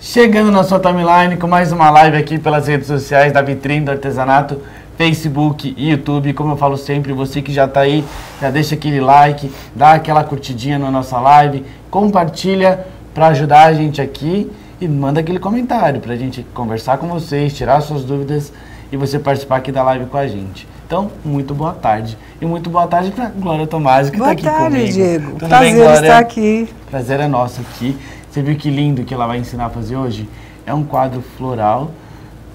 Chegando na sua timeline com mais uma live aqui pelas redes sociais da Vitrine do Artesanato, Facebook e YouTube. Como eu falo sempre, você que já está aí, já deixa aquele like, dá aquela curtidinha na nossa live, compartilha para ajudar a gente aqui e manda aquele comentário para a gente conversar com vocês, tirar suas dúvidas e você participar aqui da live com a gente. Então, muito boa tarde. E muito boa tarde para Glória Tomasi, que está aqui tarde, comigo. Diego. Tudo Prazer bem, Glória? estar aqui. Prazer é nosso aqui. Você viu que lindo que ela vai ensinar a fazer hoje? É um quadro floral,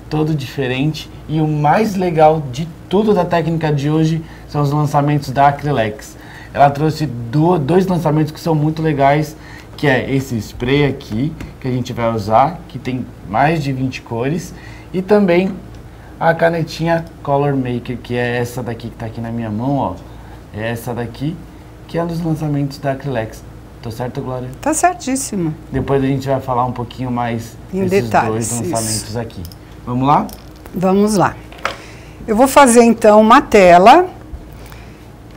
todo diferente. E o mais legal de tudo da técnica de hoje são os lançamentos da Acrylex. Ela trouxe do- dois lançamentos que são muito legais, que é esse spray aqui, que a gente vai usar, que tem mais de 20 cores, e também a canetinha Color Maker, que é essa daqui que está aqui na minha mão, ó. É essa daqui, que é um dos lançamentos da Acrylex. Tô certo, Glória? Tá certíssimo. Depois a gente vai falar um pouquinho mais Em desses detalhes, dois lançamentos isso. aqui. Vamos lá? Vamos lá. Eu vou fazer então uma tela.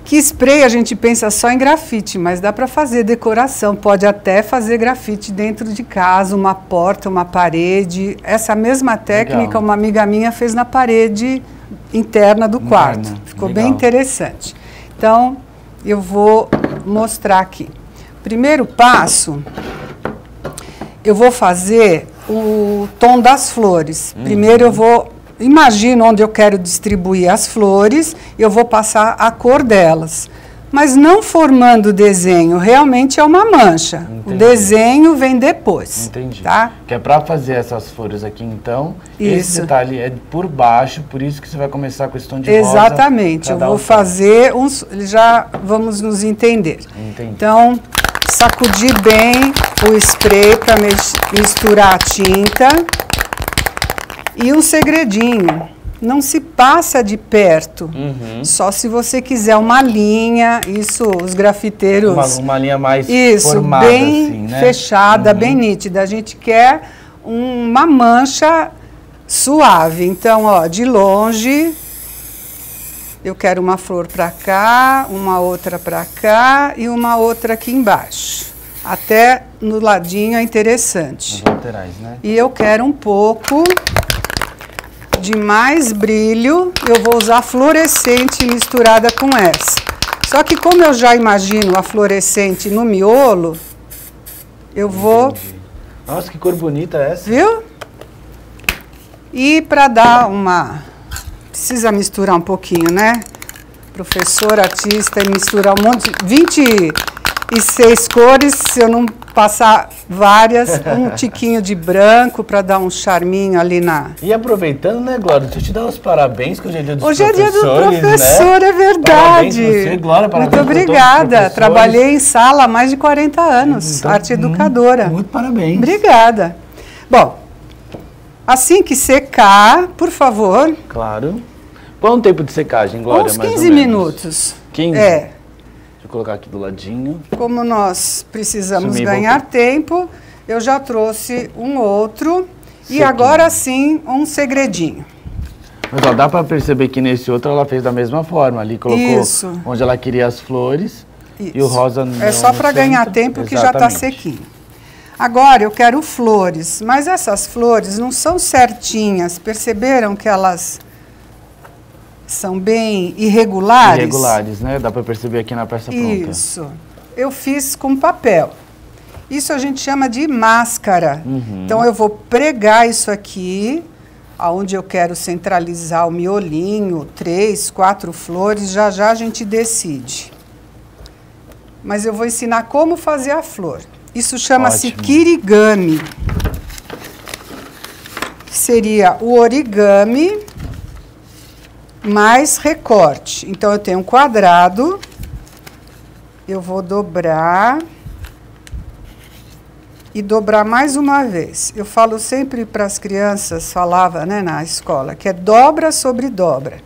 Que spray a gente pensa só em grafite, mas dá para fazer decoração. Pode até fazer grafite dentro de casa, uma porta, uma parede. Essa mesma técnica Legal. uma amiga minha fez na parede interna do Interna, quarto. Ficou bem legal. interessante. Então, eu vou mostrar aqui. Primeiro passo, eu vou fazer o tom das flores. Primeiro eu vou, imagino onde eu quero distribuir as flores, eu vou passar a cor delas. Mas não formando o desenho, realmente é uma mancha. O Entendi. desenho vem depois. Entendi. Tá? Que é pra fazer essas flores aqui, então. Esse Isso. detalhe é por baixo, por isso que você vai começar com esse tom de rosa. Exatamente. Eu vou o tom. fazer uns. Já vamos nos entender. Entendi. Então, sacudir bem o spray para misturar a tinta. E um segredinho: não se passa de perto. Uhum. Só se você quiser uma linha, isso os grafiteiros. Uma, uma linha mais Isso, formada, bem assim, né? fechada, Uhum. bem nítida. A gente quer uma mancha suave. Então, ó, de longe, eu quero uma flor para cá, uma outra para cá e uma outra aqui embaixo. Até no ladinho é interessante. As laterais, né? E eu quero um pouco de mais brilho. Eu vou usar fluorescente misturada com essa. Só que como eu já imagino a fluorescente no miolo, eu vou, Entendi. Nossa, que cor bonita essa. viu? E para dar uma precisa misturar um pouquinho, né? Professor, artista, e misturar um monte, 26 cores, se eu não passar várias, um tiquinho de branco para dar um charminho ali na. E aproveitando, né, Glória? Deixa eu te dar os parabéns, que hoje é dia dos Hoje é dia do professores, professor, né? é verdade. Parabéns você, Glória, parabéns Muito obrigada. Trabalhei em sala há mais de 40 anos, Então, arte muito- educadora. Muito parabéns. Obrigada. Bom, assim que secar, por favor, Claro. Qual o tempo de secagem, Glória? uns mais ou 15 menos? minutos. 15? É, Deixa eu colocar aqui do ladinho. como nós precisamos ganhar tempo, eu já trouxe um outro. E Sequinho. agora sim, um segredinho. Mas ó, dá pra perceber que nesse outro ela fez da mesma forma. Ali colocou Isso. onde ela queria as flores e o Isso. rosa no É só para ganhar tempo que já está Exatamente. sequinho. Agora eu quero flores, mas essas flores não são certinhas. Perceberam que elas são bem irregulares? Irregulares, né? Dá pra perceber aqui na peça pronta. Isso. Eu fiz com papel. Isso a gente chama de máscara. Uhum. Então eu vou pregar isso aqui, aonde eu quero centralizar o miolinho, três, quatro flores, já já a gente decide. Mas eu vou ensinar como fazer a flor. Isso chama-se kirigami. Seria o origami mais recorte. Então eu tenho um quadrado, eu vou dobrar e dobrar mais uma vez. Eu falo sempre para as crianças, falava né, na escola, que é dobra sobre dobra.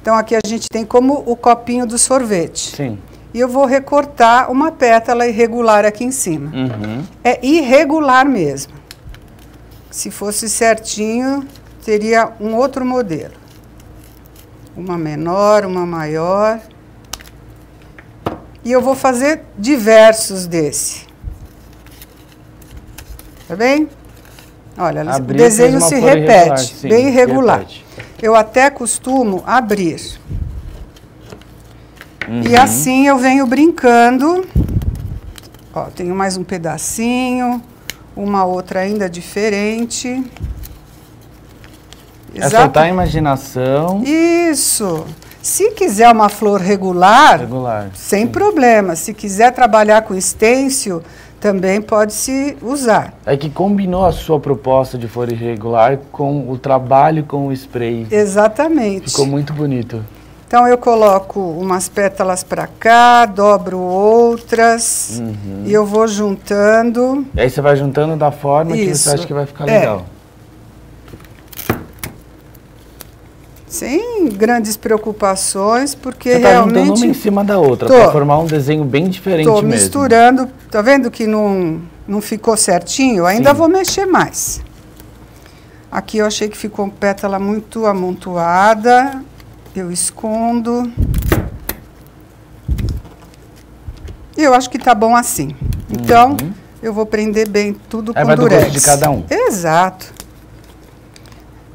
Então aqui a gente tem como o copinho do sorvete. Sim. E eu vou recortar uma pétala irregular aqui em cima. Uhum. É irregular mesmo. Se fosse certinho, teria um outro modelo. Uma menor, uma maior. E eu vou fazer diversos desse. Tá bem? Olha, o desenho se repete, irregular, sim, bem irregular. repete. Eu até costumo abrir. E Uhum. assim eu venho brincando. Ó, tenho mais um pedacinho, uma outra ainda diferente. É Exato. soltar a imaginação. Isso. Se quiser uma flor regular, Regular. sem sim. problema. Se quiser trabalhar com estêncil, também pode se usar. É que combinou a sua proposta de flor irregular com o trabalho com o spray. Exatamente. Ficou muito bonito. Então eu coloco umas pétalas para cá, dobro outras Uhum. e eu vou juntando. E aí você vai juntando da forma que Isso. você acha que vai ficar É. legal. Sem grandes preocupações, porque Você tá juntando realmente uma em cima da outra, Tô. para formar um desenho bem diferente estou mesmo. misturando. Tá vendo que não, não ficou certinho? Ainda Sim. vou mexer mais. Aqui eu achei que ficou pétala muito amontoada. Eu escondo. E eu acho que tá bom assim. Então, Uhum. eu vou prender bem tudo Aí com vai do durex. gosto de cada um. Exato.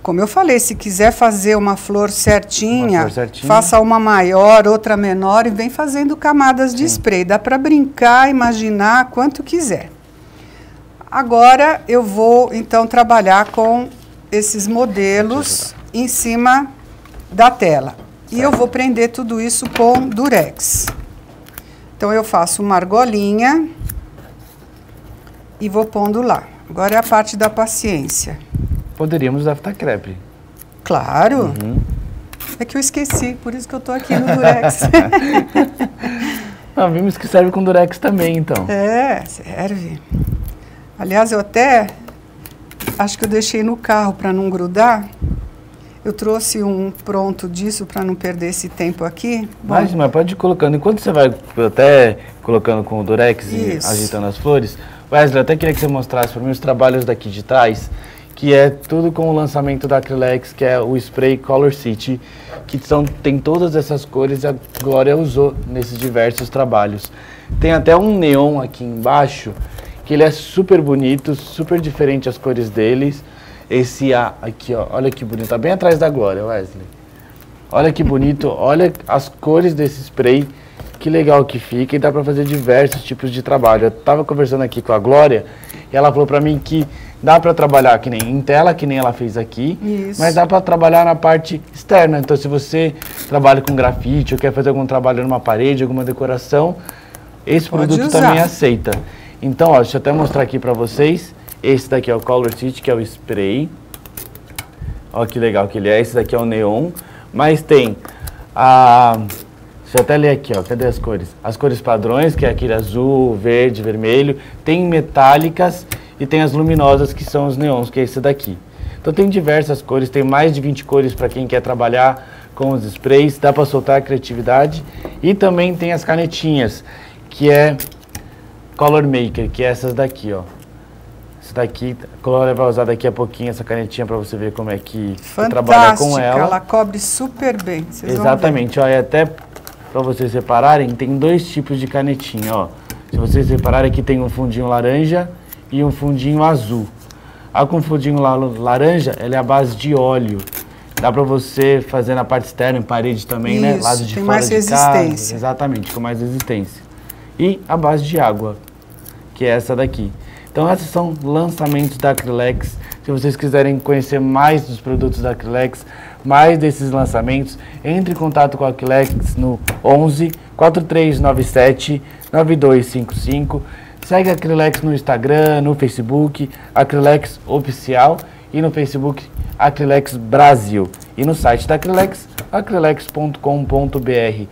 Como eu falei, se quiser fazer uma flor certinha, Uma flor certinha. faça uma maior, outra menor e vem fazendo camadas de spray. Dá para brincar, imaginar quanto quiser. Agora eu vou então trabalhar com esses modelos em cima da tela. E eu vou prender tudo isso com durex. Então eu faço uma argolinha e vou pondo lá. Agora é a parte da paciência. Poderíamos usar fita crepe. Claro. Uhum. É que eu esqueci, por isso que eu tô aqui no durex. Ah, vimos que serve com durex também, então. é, serve. Aliás, eu até acho que eu deixei no carro para não grudar. Eu trouxe um pronto disso para não perder esse tempo aqui. Bom, Mas, mas pode ir colocando. Enquanto você vai até colocando com o durex e Isso. agitando as flores, Wesley, eu até queria que você mostrasse para mim os trabalhos daqui de trás, que é tudo com o lançamento da Acrylex, que é o spray Color City, que são, tem todas essas cores e a Glória usou nesses diversos trabalhos. Tem até um neon aqui embaixo, que ele é super bonito, super diferente as cores deles. Esse A aqui, ó, olha que bonito, tá bem atrás da Glória, Wesley. Olha que bonito, olha as cores desse spray, que legal que fica e dá pra fazer diversos tipos de trabalho. Eu tava conversando aqui com a Glória e ela falou pra mim que dá pra trabalhar que nem em tela, que nem ela fez aqui, Isso. mas dá pra trabalhar na parte externa. Então se você trabalha com grafite ou quer fazer algum trabalho numa parede, alguma decoração, esse Pode produto usar. também aceita. Então, ó, deixa eu até mostrar aqui pra vocês. Esse daqui é o Color City, que é o spray. Olha que legal que ele é. Esse daqui é o neon. Mas tem a. Deixa eu até ler aqui, ó. Cadê as cores? As cores padrões, que é aquele azul, verde, vermelho. Tem metálicas e tem as luminosas, que são os neons, que é esse daqui. Então tem diversas cores, tem mais de 20 cores para quem quer trabalhar com os sprays, dá para soltar a criatividade. E também tem as canetinhas, que é Color Maker, que é essas daqui, ó. Essa daqui, a Glória vai usar daqui a pouquinho essa canetinha para você ver como é que trabalha com ela. ela cobre super bem. Vocês. Exatamente, ó, e até para vocês repararem, tem dois tipos de canetinha, ó. Se vocês repararem aqui tem um fundinho laranja e um fundinho azul. A com fundinho la- laranja, ela é a base de óleo. Dá para você fazer na parte externa, em parede também, né? Isso, Lado de tem fora mais de casa. resistência. Exatamente, com mais resistência. E a base de água, que é essa daqui. Então esses são lançamentos da Acrylex. Se vocês quiserem conhecer mais dos produtos da Acrylex, mais desses lançamentos, entre em contato com a Acrylex no 11 4397 9255. Segue a Acrylex no Instagram, no Facebook, Acrylex Oficial e no Facebook Acrylex Brasil. E no site da Acrylex, acrylex.com.br.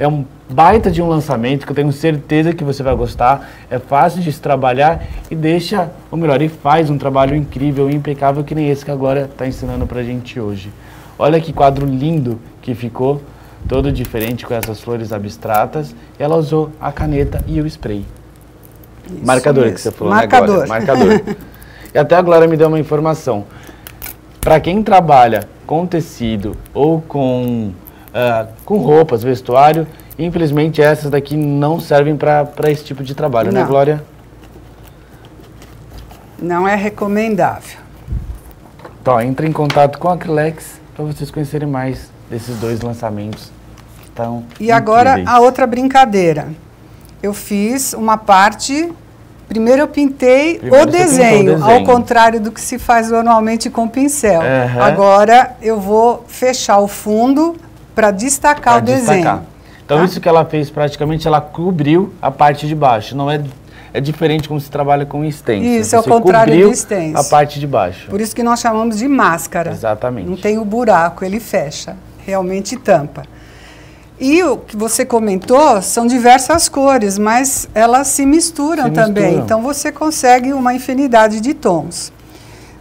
É um baita de um lançamento que eu tenho certeza que você vai gostar. É fácil de se trabalhar e deixa, ou melhor, e faz um trabalho incrível, impecável, que nem esse que a Glória está ensinando pra gente hoje. Olha que quadro lindo que ficou, todo diferente com essas flores abstratas. Ela usou a caneta e o spray. Isso Marcador mesmo. que você falou, Marcador. né, Glória? Marcador. e até a Glória me deu uma informação. Para quem trabalha com tecido ou com, ah, com roupas, vestuário, infelizmente essas daqui não servem para esse tipo de trabalho, né, Não. Glória? Não é recomendável. Então, entre em contato com a Acrylex para vocês conhecerem mais desses dois lançamentos que estão E agora a outra brincadeira. Eu fiz uma parte. Primeiro eu pintei Primeiro o pintou o desenho, ao desenho. contrário do que se faz normalmente com pincel. Aham. Agora eu vou fechar o fundo para destacar pra o desenho. Então tá? isso que ela fez praticamente, ela cobriu a parte de baixo. Não é, é diferente como se trabalha com stencil. Isso, é o contrário do stencil. a parte de baixo. Por isso que nós chamamos de máscara. Exatamente. Não tem o buraco, ele fecha, realmente tampa. E o que você comentou são diversas cores, mas elas se misturam Se também. misturam. Então você consegue uma infinidade de tons.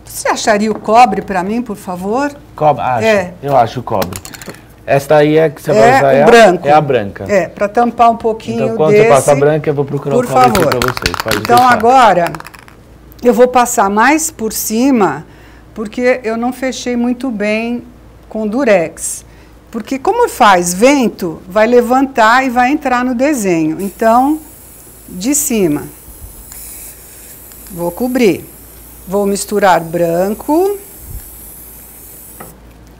Você acharia o cobre para mim, por favor? Cobre, acho. É. Eu acho cobre. Esta aí é que você É vai usar o é, a- branco. é a branca. É, para tampar um pouquinho Então, quando desse. você passa a branca, eu vou procurar por o cobre favor. para vocês. Pode Então deixar. agora eu vou passar mais por cima, porque eu não fechei muito bem com durex. Porque como faz vento, vai levantar e vai entrar no desenho. Então, de cima. Vou cobrir. Vou misturar branco.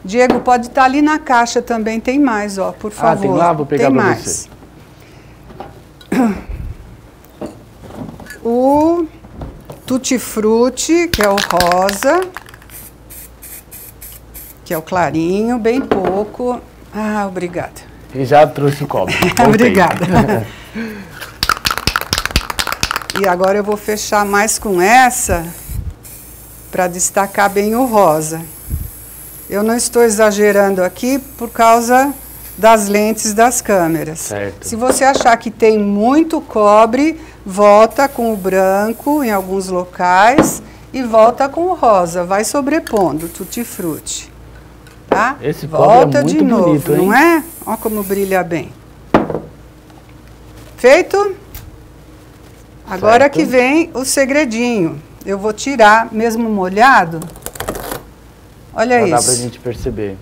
Diego, pode estar ali na caixa também, tem mais, ó, por Ah, favor. tem lá? Vou pegar mais. você. O Tutti Frutti, que é o rosa, que é o clarinho, bem pouco. Ah, obrigada. E já trouxe o cobre. Voltei. Obrigada. E agora eu vou fechar mais com essa para destacar bem o rosa. Eu não estou exagerando aqui por causa das lentes das câmeras. Certo. Se você achar que tem muito cobre, volta com o branco em alguns locais e volta com o rosa. Vai sobrepondo, tutti frutti. Tá? Esse cobre é volta de muito novo, bonito, não é? Olha como brilha bem. Feito? Agora Certo. que vem o segredinho. Eu vou tirar, mesmo molhado. Olha Já dá pra isso. gente perceber.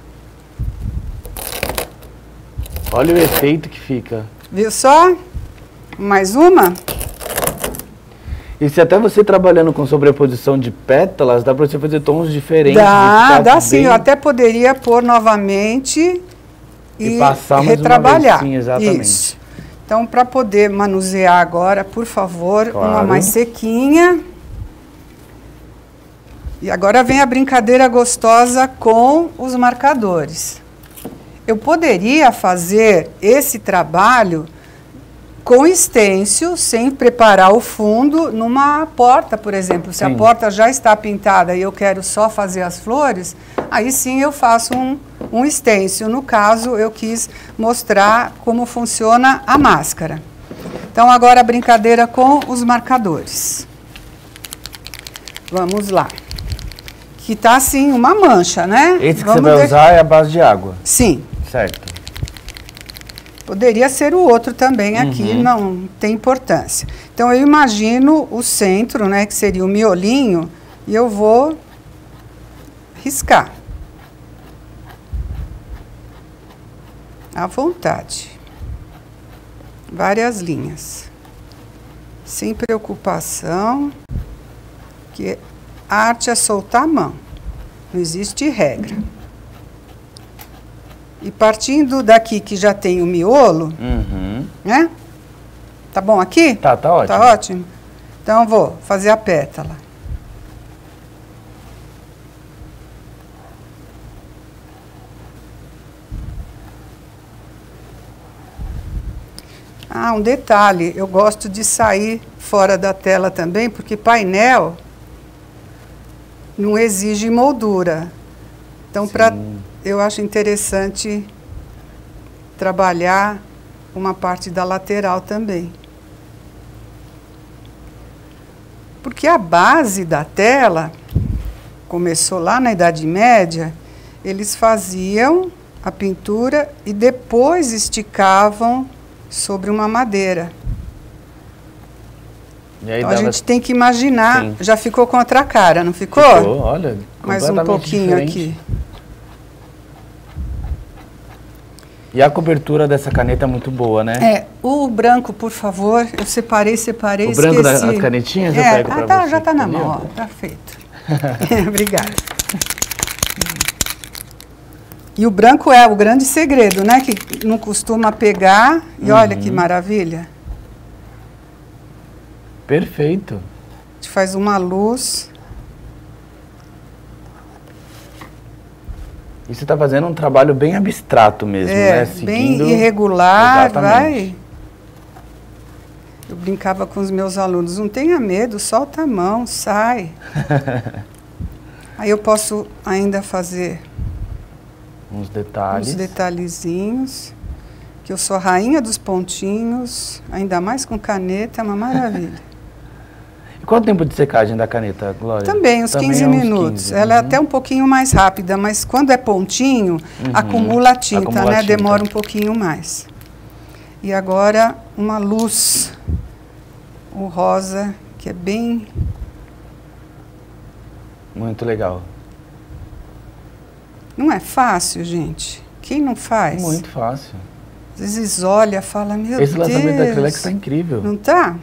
Olha o efeito que fica. Viu só? Mais uma? E se até você trabalhando com sobreposição de pétalas, dá pra você fazer tons diferentes. Dá, dá sim. bem- Eu até poderia pôr novamente e, E passar mais uma retrabalhar. vez, sim, exatamente. Isso. Então, para poder manusear agora, por favor, uma Claro. mais sequinha. E agora vem a brincadeira gostosa com os marcadores. Eu poderia fazer esse trabalho com estêncil, sem preparar o fundo, numa porta, por exemplo. Se a Sim. porta já está pintada e eu quero só fazer as flores, aí sim eu faço um, um estêncil. No caso, eu quis mostrar como funciona a máscara. Então, agora a brincadeira com os marcadores. Vamos lá. Que tá assim, uma mancha, né? Esse que Vamos você vai de- usar é a base de água, Sim. certo? Poderia ser o outro também aqui, Uhum. não tem importância. Então eu imagino o centro, né, que seria o miolinho, e eu vou riscar. À vontade. Várias linhas. Sem preocupação, que a arte é soltar a mão. Não existe regra. E partindo daqui que já tem o miolo, Uhum. né? Tá bom aqui? Tá, tá ótimo. Tá ótimo? Então eu vou fazer a pétala. Ah, um detalhe, eu gosto de sair fora da tela também, porque painel não exige moldura. Então, pra, eu acho interessante trabalhar uma parte da lateral também. Porque a base da tela começou lá na Idade Média, eles faziam a pintura e depois esticavam sobre uma madeira. Aí Então a gente tem que imaginar, Sim. já ficou com outra cara, não ficou? Ficou, olha, Mais um pouquinho diferente. aqui. E a cobertura dessa caneta é muito boa, né? É, o branco, por favor, eu separei, separei, O branco das esqueci. canetinhas eu é, pego ah, tá, você, já tá na mão, ó, tá feito. Obrigada. E o branco é o grande segredo, né? Que não costuma pegar. E olha Uhum. que maravilha. Perfeito. A gente faz uma luz. E você está fazendo um trabalho bem abstrato mesmo, é, né? bem irregular, vai. Exatamente. Eu brincava com os meus alunos, não tenha medo, solta a mão, sai. Aí eu posso ainda fazer Uns detalhes. uns detalhezinhos, que eu sou a rainha dos pontinhos, ainda mais com caneta, é uma maravilha. Quanto tempo de secagem da caneta, Glória? Também, uns 15 é uns minutos. 15, Ela é uhum. até um pouquinho mais rápida, mas quando é pontinho, Uhum. acumula a tinta, Acumula né? a tinta. Demora um pouquinho mais. E agora uma luz, o rosa, que é bem Muito legal. Não é fácil, gente. Quem não faz? Muito fácil. Às vezes olha, fala, meu Esse Deus. lançamento da Acrylex está incrível. Não tá?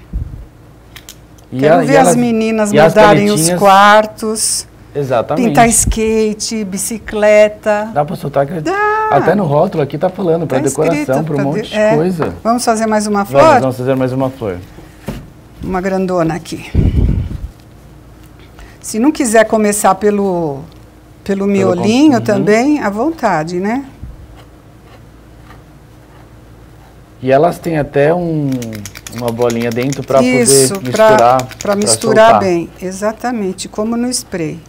Quero a- ver as meninas as mudarem os quartos, Exatamente. pintar skate, bicicleta. Dá para soltar que Dá. até no rótulo aqui tá falando para Tá decoração, para um pra monte de- é. coisa. Vamos fazer mais uma flor? Vamos, vamos fazer mais uma flor. Uma grandona aqui. Se não quiser começar pelo, pelo miolinho con- também, à vontade, né? E elas têm até um, uma bolinha dentro para poder misturar. para misturar bem. Exatamente, como no spray.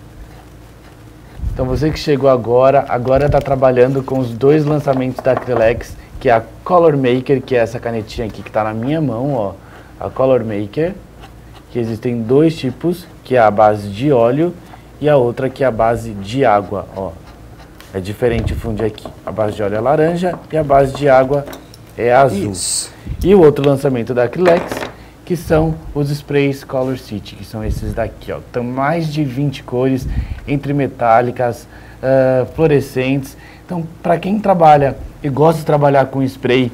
Então você que chegou agora, agora está trabalhando com os dois lançamentos da Acrylex, que é a Color Maker, que é essa canetinha aqui que está na minha mão, ó, a Color Maker, que existem dois tipos, que é a base de óleo e a outra que é a base de água, ó. É diferente o fundo aqui. A base de óleo é laranja e a base de água é azul. Isso. E o outro lançamento da Acrylex, que são os sprays Color City, que são esses daqui, ó. Tem mais de 20 cores, entre metálicas, ah, fluorescentes. Então, para quem trabalha e gosta de trabalhar com spray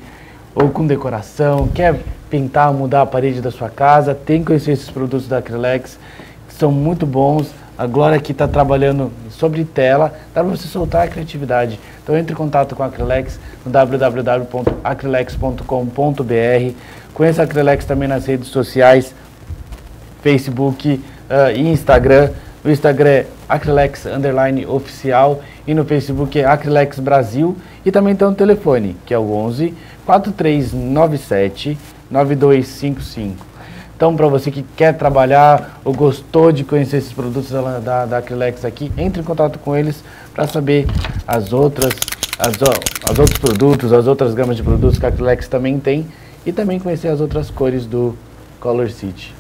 ou com decoração, quer pintar, mudar a parede da sua casa, tem que conhecer esses produtos da Acrylex, que são muito bons. A Glória aqui está trabalhando sobre tela, dá para você soltar a criatividade. Então entre em contato com a Acrylex no www.acrylex.com.br. Conheça a Acrylex também nas redes sociais, Facebook ah, e Instagram. No Instagram é Acrylex Underline Oficial e no Facebook é Acrylex Brasil. E também tem um telefone, que é o 11 4397 9255. Então, para você que quer trabalhar ou gostou de conhecer esses produtos da, da, da Acrylex aqui, entre em contato com eles para saber as outras, as, as outros produtos, as outras gamas de produtos que a Acrylex também tem e também conhecer as outras cores do Color City.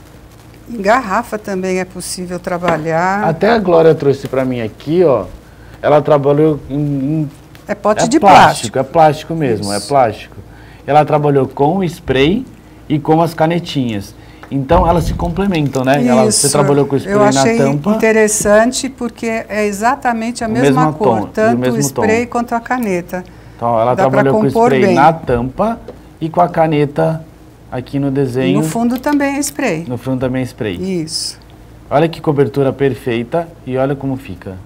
Em garrafa também é possível trabalhar. Até a Glória trouxe para mim aqui, ó. Ela trabalhou em, em é pote é de plástico, plástico. é plástico mesmo, é Isso. plástico. Ela trabalhou com o spray e com as canetinhas. Então elas se complementam, né? Ela, você Isso. trabalhou com o spray Eu achei na tampa. interessante porque é exatamente a O mesma cor, tom, e o tanto o mesmo spray tom. quanto a caneta. Então ela Dá pra trabalhou com o spray bem. na tampa e com a caneta aqui no E desenho. no fundo também é spray. no fundo também é spray. Isso. Olha que cobertura perfeita e olha como fica.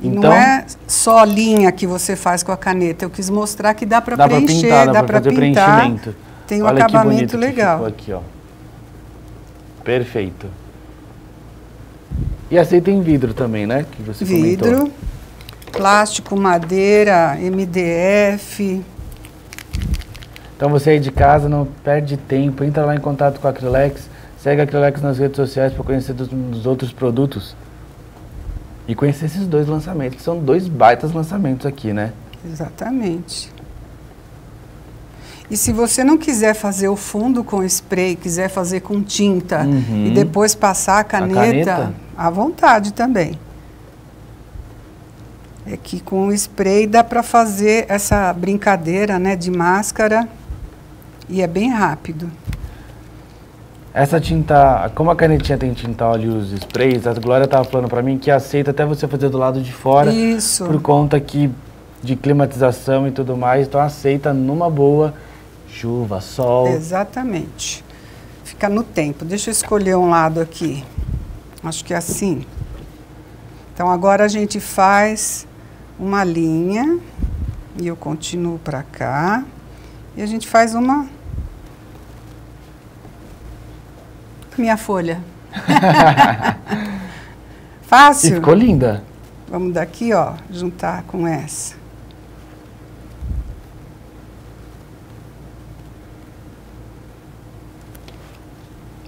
E Então, não é só linha que você faz com a caneta. Eu quis mostrar que dá para preencher, pintar, dá, dá para pintar. preenchimento. Tem um olha acabamento legal. aqui, ó. Perfeito. E aceita em vidro também, né? Que você Vidro, comentou. plástico, madeira, MDF. Então você aí de casa não perde tempo, entra lá em contato com a Acrylex, segue a Acrylex nas redes sociais para conhecer dos, dos outros produtos. E conhecer esses dois lançamentos, que são dois baitas lançamentos aqui, né? Exatamente. E se você não quiser fazer o fundo com spray, quiser fazer com tinta Uhum. e depois passar a caneta, caneta? à vontade também. É que com o spray dá para fazer essa brincadeira, né, de máscara e é bem rápido. Essa tinta, como a canetinha tem tinta óleo e os sprays, a Glória tava falando para mim que aceita até você fazer do lado de fora, Isso. por conta que de climatização e tudo mais, então aceita numa boa chuva, sol. Exatamente. Fica no tempo. Deixa eu escolher um lado aqui. Acho que é assim. Então agora a gente faz uma linha e eu continuo para cá e a gente faz uma minha folha. Fácil? E ficou linda. Vamos daqui, ó, juntar com essa.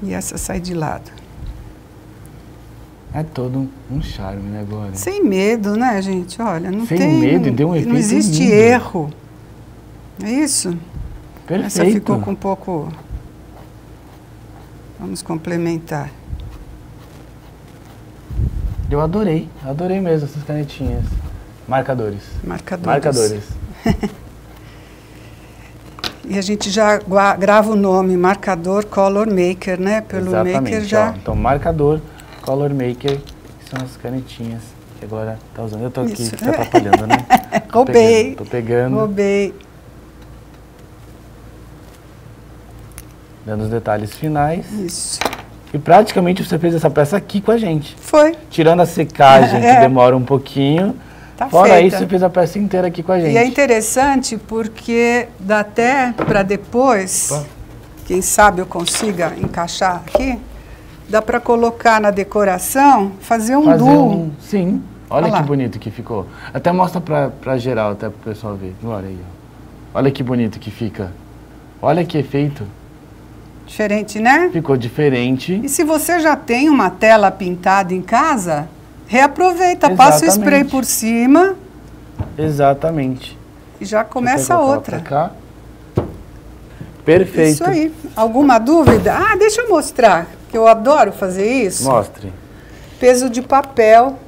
E essa sai de lado. É todo um charme, né, Glória? Sem medo, né, gente? Olha, não Sem tem... medo e deu um efeito Não existe lindo. erro. É isso? Perfeito. Essa ficou com um pouco... Vamos complementar. Eu adorei, adorei mesmo essas canetinhas. Marcadores. Marcadores. Marcadores. E a gente já grava o nome, marcador Color Maker, né? Pelo Exatamente. Maker já... ó. Então, marcador, color maker, que são as canetinhas que agora tá usando. Eu tô aqui Isso. te atrapalhando, né? Tô Roubei. pegando, Tô pegando, Roubei. dando os detalhes finais. Isso. E praticamente você fez essa peça aqui com a gente. Foi. Tirando a secagem, que É. demora um pouquinho. Tá Fora feita. isso, você fez a peça inteira aqui com a gente. E é interessante porque dá até para depois, Opa. quem sabe eu consiga encaixar aqui, dá para colocar na decoração, fazer um Fazer duo. um... Sim. Olha Olha que bonito que ficou. Até mostra pra, pra geral, até pro pessoal ver. Glória aí, ó. Olha que bonito que fica. Olha que efeito. Diferente, né? Ficou diferente. E se você já tem uma tela pintada em casa, reaproveita, passa o spray Exatamente. por cima E e já começa colocar outra. cá. Perfeito. Isso aí. Alguma dúvida? Ah, deixa eu mostrar, que eu adoro fazer isso. Mostre. Peso de papel.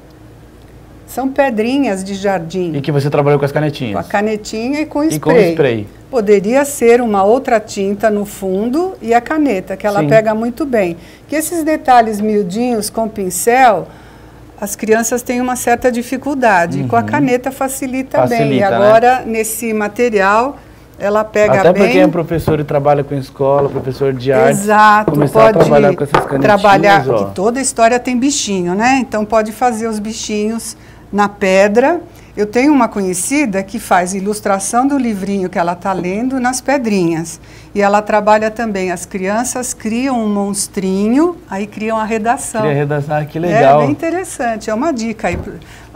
São pedrinhas de jardim. E que você trabalhou com as Com a canetinhas. canetinha e com E com spray. spray. Poderia ser uma outra tinta no fundo e a caneta, que ela Sim. pega muito bem. Que esses detalhes miudinhos com pincel, as crianças têm uma certa dificuldade. Com a caneta facilita, bem. E Uhum. Facilita, né? agora, nesse material, ela pega Até bem. para quem é professor e trabalha com escola, professor de arte. Exato, começar pode a trabalhar com essas canetinhas, trabalhar, ó. que toda história tem bichinho, né? Então pode fazer os bichinhos na pedra. Eu tenho uma conhecida que faz ilustração do livrinho que ela está lendo nas pedrinhas. E ela trabalha também, as crianças criam um monstrinho, aí criam a redação. Queria redação, ah, que É legal. bem interessante, é uma dica aí.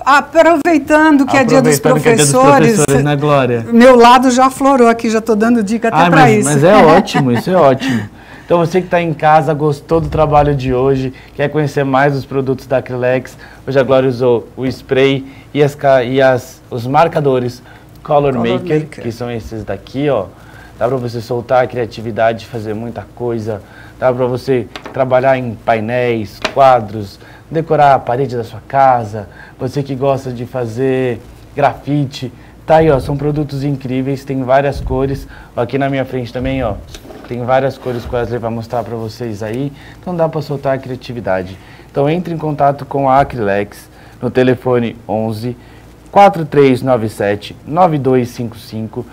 Aproveitando que é dia dos Aproveitando que é dia dos professores, professores, né, Glória? meu lado já florou aqui, já estou dando dica até Ah, para isso. mas é ótimo, isso é ótimo. Então você que está em casa, gostou do trabalho de hoje, quer conhecer mais dos produtos da Acrylex, hoje a Glória usou o spray e, as, e as, os marcadores Color, Color Maker, Maker. que são esses daqui, ó. Dá para você soltar a criatividade, fazer muita coisa. Dá para você trabalhar em painéis, quadros, decorar a parede da sua casa. Você que gosta de fazer grafite, tá aí, ó. São produtos incríveis, tem várias cores. Aqui na minha frente também, ó. Tem várias cores que o Wesley vai mostrar para vocês aí. Então dá para soltar a criatividade. Então entre em contato com a Acrylex no telefone 11 4397 9255.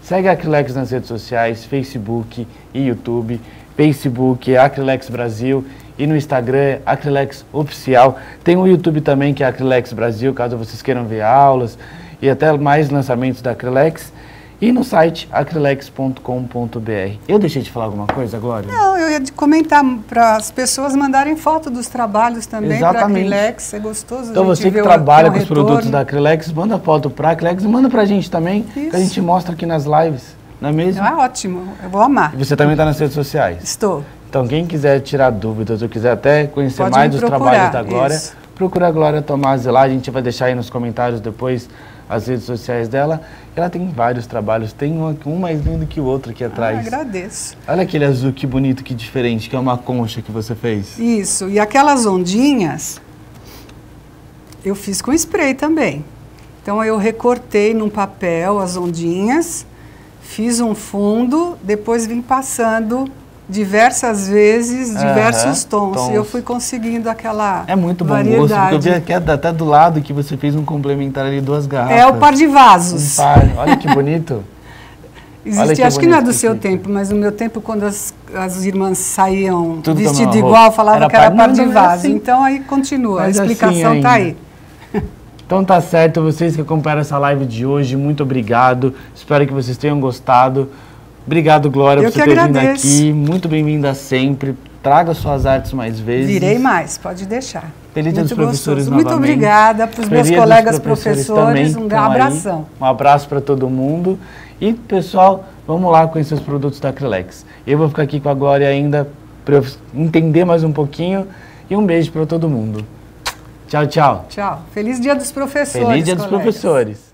Segue a Acrylex nas redes sociais, Facebook e YouTube. Facebook é Acrylex Brasil e no Instagram é Acrylex Oficial. Tem o YouTube também que é Acrylex Brasil, caso vocês queiram ver aulas e até mais lançamentos da Acrylex. E no site acrylex.com.br. Eu deixei de falar alguma coisa, Glória? Não, eu ia comentar para as pessoas mandarem foto dos trabalhos também para a Exatamente. Acrylex, é gostoso. Então a você que trabalha o com os retorno. produtos da Acrylex, manda foto para a Acrylex e manda pra gente também, que a Isso. gente mostra aqui nas lives, não é mesmo? Ah, ótimo, eu vou amar. E você também está nas redes sociais. Estou. Então quem quiser tirar dúvidas ou quiser até conhecer Pode mais dos procurar, trabalhos da Glória, isso. Procura a Glória Tomás lá, a gente vai deixar aí nos comentários depois as redes sociais dela. Ela tem vários trabalhos, tem um, um mais lindo que o outro aqui Ah, atrás. agradeço. Olha aquele azul que bonito, que diferente, que é uma concha que você fez. Isso, e aquelas ondinhas eu fiz com spray também. Então eu recortei num papel as ondinhas, fiz um fundo, depois vim passando diversas vezes, diversos tons. tons. E eu fui conseguindo aquela É muito bom variedade. gosto, porque eu vi aqui até do lado que você fez um complementar ali, duas garrafas. É o par de Um vasos. par. Olha que bonito. Que acho que não é do que seu fica. tempo, mas no meu tempo, quando as, as irmãs saíam Tudo vestido igual, Era que era par- de é vaso. assim. Então aí continua, Mas a assim explicação está ainda. aí. Então tá certo, vocês que acompanharam essa live de hoje, muito obrigado. Espero que vocês tenham gostado. Obrigado, Glória, Eu por ter vindo agradeço. aqui. Muito bem-vinda sempre. Traga suas artes mais vezes. Virei mais, pode deixar. Feliz Dia Muito dos Professores gostoso. Muito novamente. obrigada para os meus dos colegas professores professores, um estão aí. abração. Um abraço para todo mundo. E, pessoal, vamos lá conhecer os produtos da Acrylex. Eu vou ficar aqui com a Glória ainda para eu entender mais um pouquinho. E um beijo para todo mundo. Tchau, tchau. Tchau. Feliz Dia dos Professores. Feliz Dia dos colegas. Professores.